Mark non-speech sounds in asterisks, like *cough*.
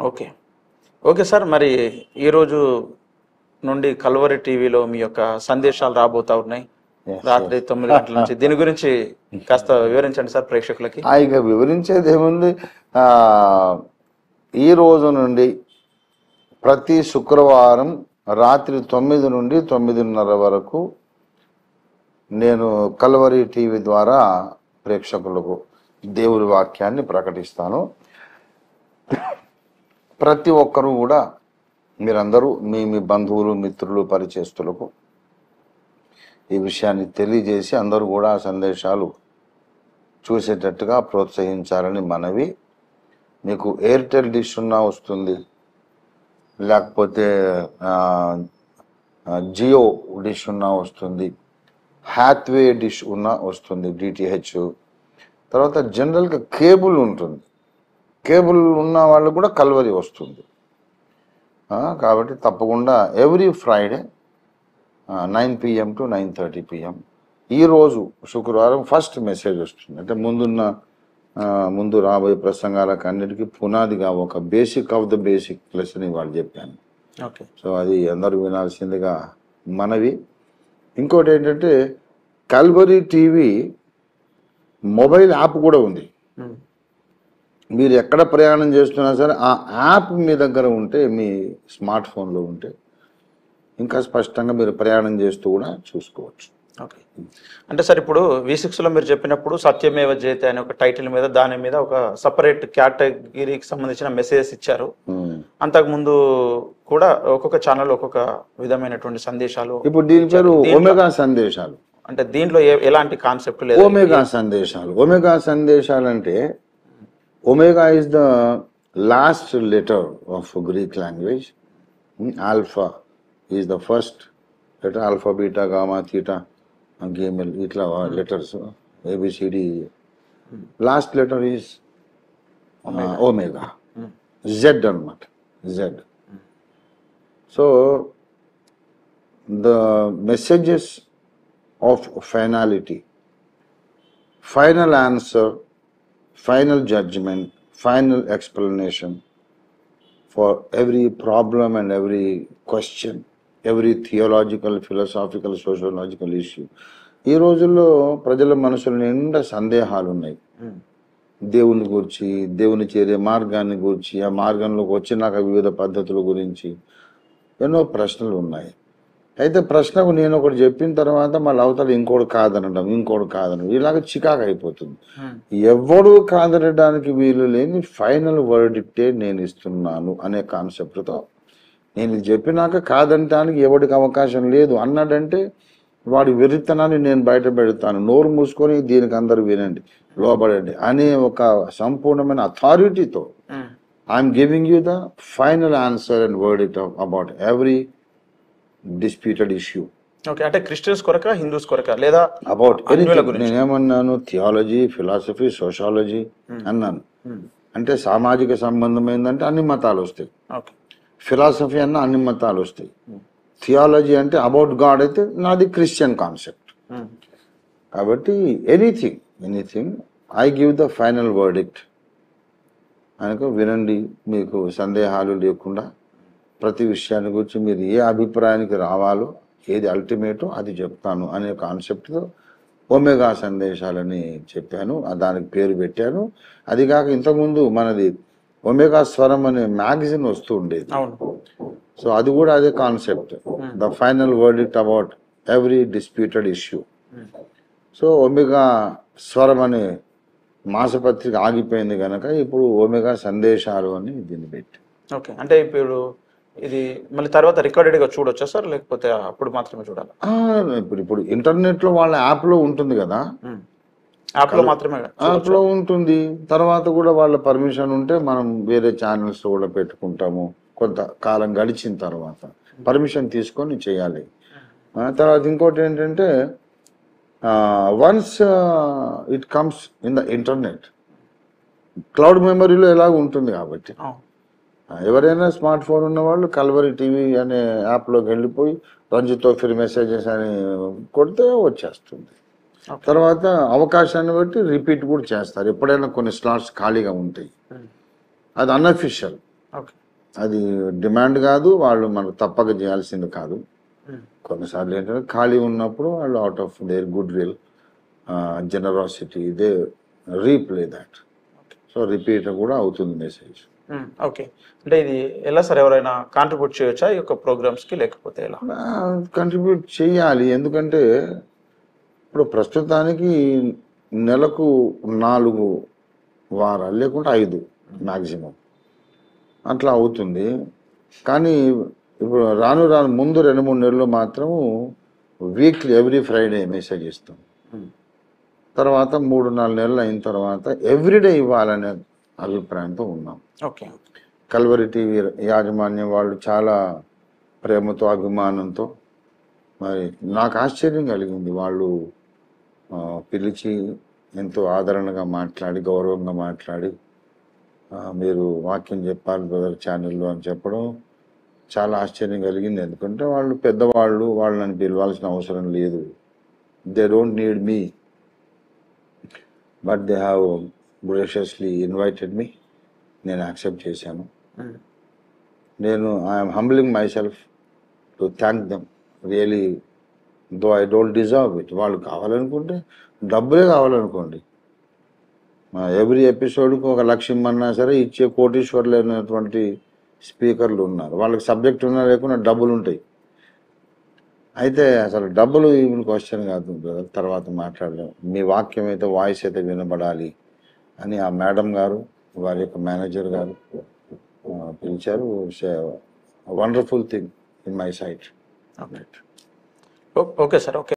Okay. Okay sir మరి ఈరోజు నుండి కల్వరి టీవీలో మీ యొక్క సందేశాలు రాబోతా ఉన్నాయి. రాత్రి తొమ్మిది గంటల నుంచి. దీని గురించి *laughs* కాస్త వివరించండి సార్ ప్రేక్షకులకి. ఇక వివరించేది ఏముంది ఈ రోజు నుండి ప్రతి శుక్రవారం రాత్రి తొమ్మిది నుండి తొమ్మిదిన్నర వరకు నేను కల్వరి టీవీ ద్వారా ప్రేక్షకులకు దేవుడి వాక్యాన్ని ప్రకటిస్తాను. ప్రతి ఒక్కరూ కూడా మీరందరూ మీ మీ బంధువులు మిత్రులు పరిచేస్తులకు ఈ విషయాన్ని తెలియజేసి అందరూ కూడా ఆ సందేశాలు చూసేటట్టుగా ప్రోత్సహించాలని మనవి. మీకు ఎయిర్టెల్ డిష్ ఉన్నా వస్తుంది. లేకపోతే జియో డిష్ ఉన్నా వస్తుంది. హ్యాత్వే డిష్ ఉన్నా వస్తుంది డిటిహెచ్ తర్వాత జనరల్గా కేబుల్ ఉంటుంది. కేబుల్ ఉన్న వాళ్ళు కూడా కల్వరి వస్తుంది. కాబట్టి తప్పకుండా every Friday nine PM to nine thirty PM ఈరోజు శుక్రవారం ఫస్ట్ మెసేజ్ వస్తుంది. అంటే ముందున్న ముందు రాబోయే ప్రసంగాలకు అన్నిటికీ పునాదిగా ఒక basic of the basic lesson ఇవాళ చెప్పాను. ఓకే. సో అది అందరూ వినాల్సిందిగా మనవి. ఇంకోటి ఏంటంటే కల్వరీ టీవీ మొబైల్ యాప్ కూడా ఉంది. మీరు ఎక్కడ ప్రయాణం చేస్తున్నా సరే ఆ యాప్ మీ దగ్గర ఉంటే మీ స్మార్ట్ ఫోన్లో ఉంటే ఇంకా స్పష్టంగా మీరు ప్రయాణం చేస్తూ కూడా చూసుకోవచ్చు. ఓకే. అంటే సార్ ఇప్పుడు వి లో మీరు చెప్పినప్పుడు సత్యమేవ జయతే అనే ఒక టైటిల్ మీద దాని మీద ఒక సపరేట్ కేటగిరీకి సంబంధించిన మెసేజెస్ ఇచ్చారు. అంతకుముందు కూడా ఒక్కొక్క ఛానల్ ఒక్కొక్క విధమైనటువంటి సందేశాలు ఇప్పుడు దీని పేరు ఒమెగా సందేశాలు. అంటే దీంట్లో ఎలాంటి కాన్సెప్ట్ లేదు. ఒమేగా సందేశాలు. ఒమేగా సందేశాలు అంటే Omega is the last letter of Greek language. Hmm, alpha is the first letter, alpha, beta, gamma, theta, gamma, itla uh, hmm. letters, uh, A, B, C, D. Hmm. Last letter is omega. Uh, omega. Mm. Z Z. So, the messages of finality, final answer final judgment, final explanation for every problem and every question, every theological, philosophical, sociological issue. ఈ రోజుల్లో ప్రజల మనసుల నిండా సందేహాలు ఉన్నాయి ఉమ్. దేవుని గురించి దేవుని చేరే మార్గాన్ని గురించి ఆ మార్గంలోకి వచ్చినాక వివిధ పద్ధతుల గురించి ఎన్నో ప్రశ్నలు ఉన్నాయి అయితే ప్రశ్నకు నేను ఒకటి చెప్పిన తర్వాత మళ్ళీ అవతల ఇంకోటి కాదనడం ఇంకోటి కాదనడం ఇలాగ చికాకు అయిపోతుంది ఉమ్. ఎవడు కాదనడానికి వీలు లేని ఫైనల్ వర్డిక్టే నేను ఇస్తున్నాను అనే కాన్సెప్ట్తో నేను చెప్పినాక కాదనటానికి ఎవడికి అవకాశం లేదు అన్నాడంటే వాడి వెర్రితనాన్ని నేను బయట పెడతాను నోరు మూసుకొని దీనికి అందరూ వినండి లోబడండి అనే ఒక సంపూర్ణమైన అథారిటీతో. I'm giving you the final answer and word it about every disputed issue okay అంటే క్రిస్టియన్స్ కొరక హిందూస్ కొరక లేదా అబౌట్. నేనేమన్నాను? థియాలజీ ఫిలాసఫీ సోషాలజీ అన్నాను. ఉమ్. అంటే సామాజిక సంబంధం ఏంటంటే అన్ని మతాలు వస్తాయి. ఫిలాసఫీ అన్న అన్ని మతాలు వస్తాయి. థియాలజీ అంటే అబౌట్ గాడ్ అయితే నాది క్రిస్టియన్ కాన్సెప్ట్ ఉమ్. కాబట్టి anything anything I give the final verdict అనుకో వినండి మీకు సందేహాలు లేకుండా ప్రతి విషయాన్ని గురించి మీరు ఏ అభిప్రాయానికి రావాలో ఏది అల్టిమేటో అది చెప్తాను అనే కాన్సెప్ట్తో ఒమేగా సందేశాలని చెప్పాను. దానికి పేరు పెట్టాను. అది కాక ఇంతకుముందు మనది ఒమేగా స్వరం అనే మ్యాగజిన్ వస్తూ ఉండేది. సో అది కూడా అదే concept the final verdict about every disputed issue so omega స్వరం అనే మాసపత్రిక ఆగిపోయింది కనుక ఇప్పుడు ఒమేగా సందేశాలు అని దీన్ని పెట్టి. ఓకే. అంటే ఇప్పుడు ఇది మళ్ళీ తర్వాత రికార్డెడ్గా చూడొచ్చా సార్? లేకపోతే అప్పుడు మాత్రమే చూడాలి? ఇప్పుడు ఇప్పుడు ఇంటర్నెట్లో వాళ్ళ యాప్లో ఉంటుంది కదా? యాప్లో మాత్రమే యాప్లో ఉంటుంది. తర్వాత కూడా వాళ్ళ పర్మిషన్ ఉంటే మనం వేరే ఛానల్స్ కూడా పెట్టుకుంటాము. కొంత కాలం గడిచిన తర్వాత పర్మిషన్ తీసుకొని చేయాలి. తర్వాత ఇంకోటి ఏంటంటే once it comes in the internet cloud మెమరీలో ఎలాగ ఉంటుంది కాబట్టి. ఎవరైనా స్మార్ట్ ఫోన్ ఉన్న వాళ్ళు కల్వరి టీవీ అనే యాప్లోకి వెళ్ళిపోయి రంజితో ఫిర్ మెసేజెస్ అని కొడితే వచ్చేస్తుంది. తర్వాత అవకాశాన్ని బట్టి రిపీట్ కూడా చేస్తారు. ఎప్పుడైనా కొన్ని స్లాట్స్ ఖాళీగా ఉంటాయి. Hmm. అది అన్అఫిషియల్ అది డిమాండ్ కాదు వాళ్ళు మనకు తప్పక చేయాల్సింది కాదు. ఉమ్. కొన్నిసార్లు ఏంటంటే ఖాళీ ఉన్నప్పుడు వాళ్ళు out of their good will generosity they replay that so repeat కూడా అవుతుంది మెసేజ్ ఓకే అంటే ఇది ఎలా సార్ ఎవరైనా కాంట్రిబ్యూట్ చేయొచ్చా? ఈ యొక్క programs కి లేకపోతే ఎలా? కంట్రిబ్యూట్ చేయాలి. ఎందుకంటే ఇప్పుడు ప్రస్తుతానికి నెలకు నాలుగు వారాలు లేకుంటే ఐదు మ్యాక్సిమం అట్లా అవుతుంది. కానీ ఇప్పుడు రాను రాను ముందు రెండు మూడు నెలలు మాత్రం వీక్లీ ఎవ్రీ ఫ్రైడే మెసేజ్ ఇస్తాం. ఉమ్, తర్వాత మూడు నాలుగు నెలలు అయిన తర్వాత ఎవ్రీడే ఇవ్వాలనే అభిప్రాయంతో ఉన్నాం. ఓకే. కల్వరి టీవీ యాజమాన్యం వాళ్ళు చాలా ప్రేమతో అభిమానంతో మరి నాకు ఆశ్చర్యం కలిగింది. వాళ్ళు పిలిచి ఎంతో ఆదరణగా మాట్లాడి గౌరవంగా మాట్లాడి మీరు వాక్యం చెప్పాలి బ్రదర్ ఛానల్లో అని చెప్పడం చాలా ఆశ్చర్యం కలిగింది. ఎందుకంటే వాళ్ళు పెద్దవాళ్ళు వాళ్ళని పిలవాల్సిన అవసరం లేదు. They don't need me but they have graciously invited me నేను యాక్సెప్ట్ చేశాను. ఉమ్, నేను I'm humbling myself to thank them really though I don't deserve it వాళ్ళు కావాలనుకుంటే డబ్బులే కావాలనుకోండి. ఎవ్రీ ఎపిసోడ్కి ఒక లక్ష ఇమ్మన్నా సరే ఇచ్చే కోటీశ్వర్లు అయినటువంటి స్పీకర్లు ఉన్నారు. వాళ్ళకి సబ్జెక్ట్ ఉన్నా లేకుండా డబ్బులు ఉంటాయి. అయితే అసలు డబ్బులు ఈవెన్ క్వశ్చన్ కాదు. తర్వాత మాట్లాడలేం మీ వాక్యం అయితే వాయిస్ అయితే వినబడాలి. అని ఆ మేడం గారు వారి యొక్క మేనేజర్ గారు పిలిచారు. Wonderful thing in my sight o- okay sir okay